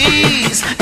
please.